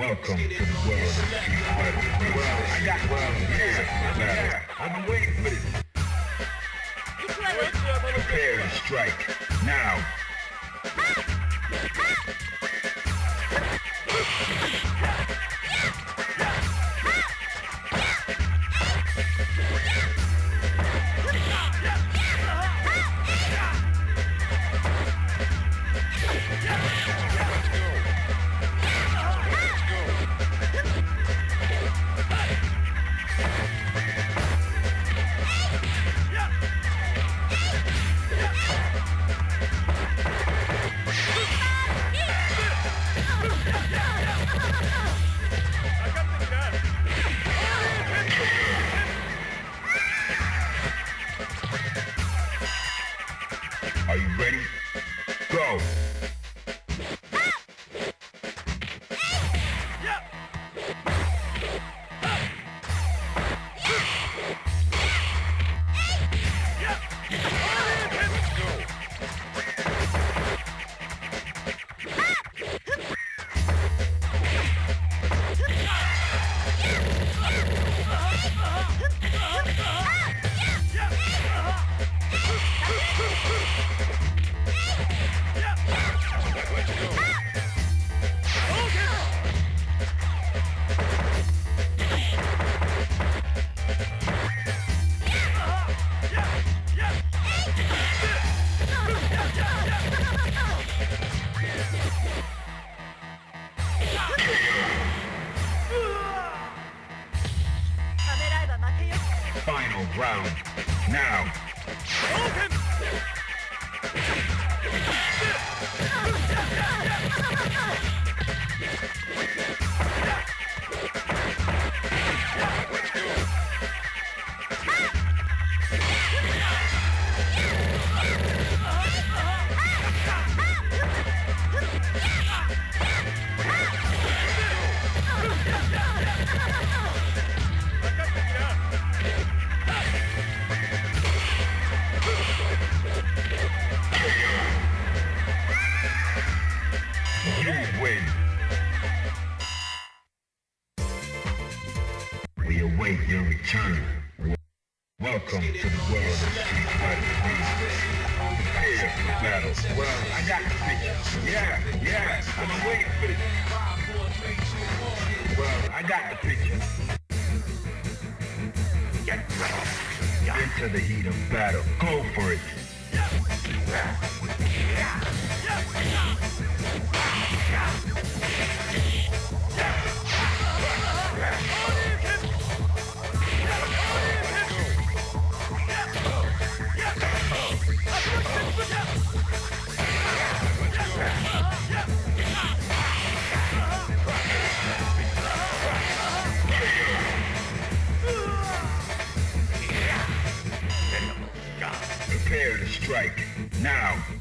Welcome to the world of. Well, I got yeah. I've been waiting for this. Prepare to strike now. Go! Now. Your return. Welcome to the world of street fighting. Prepare for battle. Well, I got the picture. Yeah, yeah. I'm waiting for this. Well, I got the picture. Get ready. Into the heat of battle. Go for it. Strike. Now.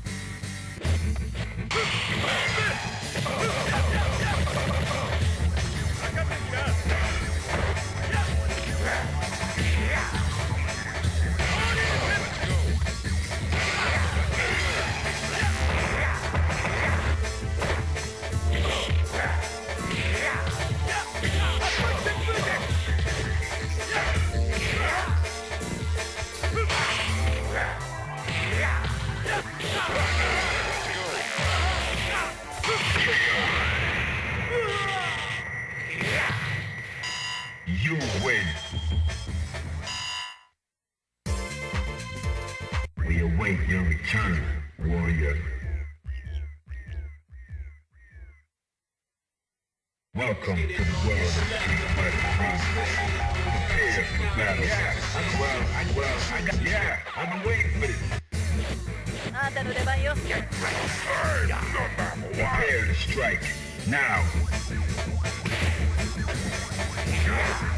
return, warrior. Welcome to the world of street fighting. Prepare for battle. Yeah, I'm well, I'm well, I got, yeah, I've been waiting for this. あんたの出番よ Prepare to strike. Now. Wait. もう終わり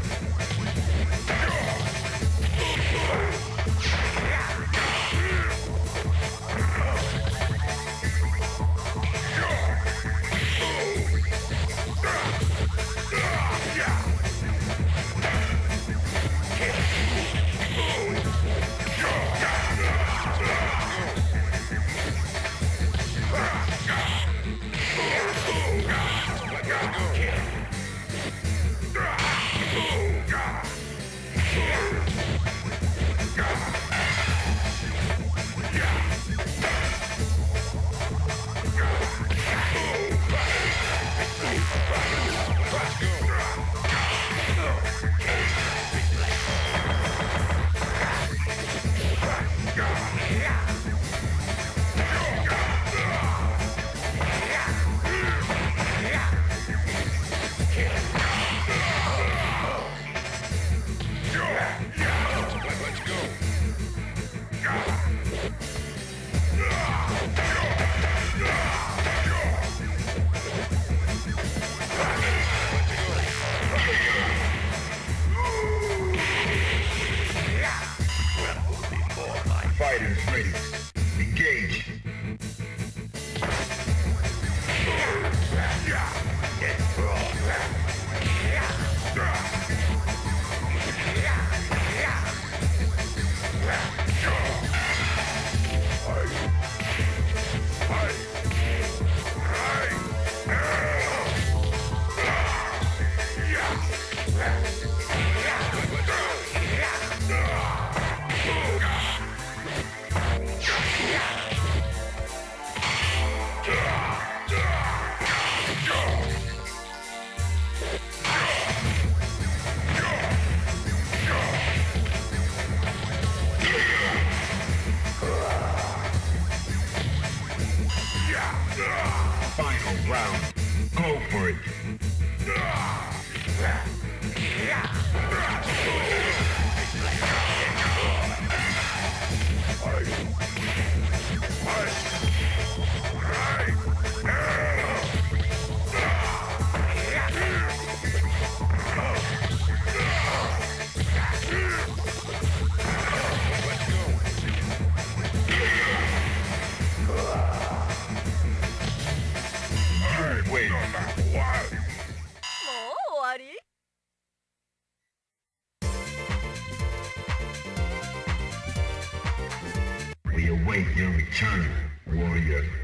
fighters ready. We await your return, warrior.